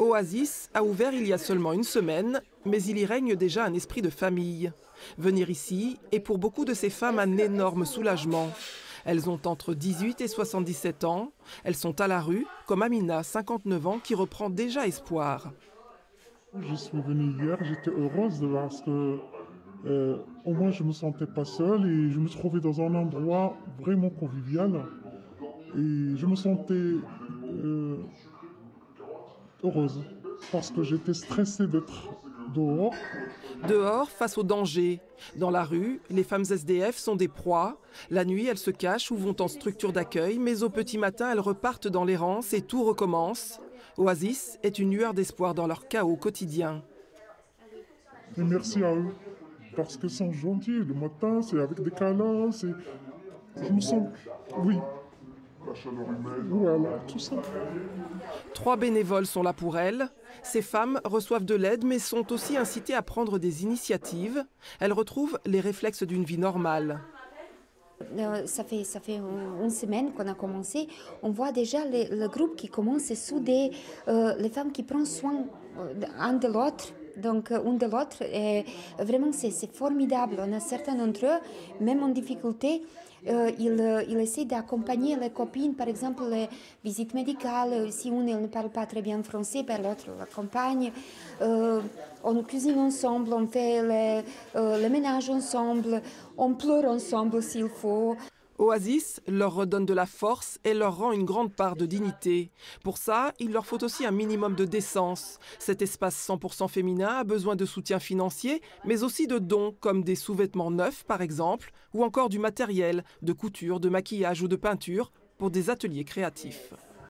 Oasis a ouvert il y a seulement une semaine, mais il y règne déjà un esprit de famille. Venir ici est pour beaucoup de ces femmes un énorme soulagement. Elles ont entre 18 et 77 ans. Elles sont à la rue, comme Amina, 59 ans, qui reprend déjà espoir. Je suis venue hier, j'étais heureuse parce que euh, au moins je me sentais pas seule et je me trouvais dans un endroit vraiment convivial. Et je me sentais euh, heureuse parce que j'étais stressée d'être dehors. Dehors, face au danger. Dans la rue, les femmes SDF sont des proies. La nuit, elles se cachent ou vont en structure d'accueil, mais au petit matin, elles repartent dans l'errance et tout recommence. Oasis est une lueur d'espoir dans leur chaos quotidien. Et merci à eux parce qu'ils sont gentils. Le matin, c'est avec des câlins, c'est. Je me sens. Oui, la chaleur humaine. voilà, tout ça. Trois bénévoles sont là pour elles. Ces femmes reçoivent de l'aide mais sont aussi incitées à prendre des initiatives. Elles retrouvent les réflexes d'une vie normale. Euh, ça fait, ça fait une, semaine qu'on a commencé. On voit déjà les- le groupe qui commence à souder, euh, les femmes qui prennent soin euh, un de l'autre. Donc, euh, une de l'autre, et vraiment, c'est formidable. On a certains d'entre eux, même en difficulté, euh, ils, euh, ils essaient d'accompagner les copines, par exemple, les visites médicales. Si une ne parle pas très bien français, ben, l'autre l'accompagne. Euh, on cuisine ensemble, on fait le, euh, le ménage ensemble, on pleure ensemble s'il faut. Oasis leur redonne de la force et leur rend une grande part de dignité. Pour ça, il leur faut aussi un minimum de décence. Cet espace 100% féminin a besoin de soutien financier, mais aussi de dons comme des sous-vêtements neufs par exemple, ou encore du matériel, de couture, de maquillage ou de peinture pour des ateliers créatifs.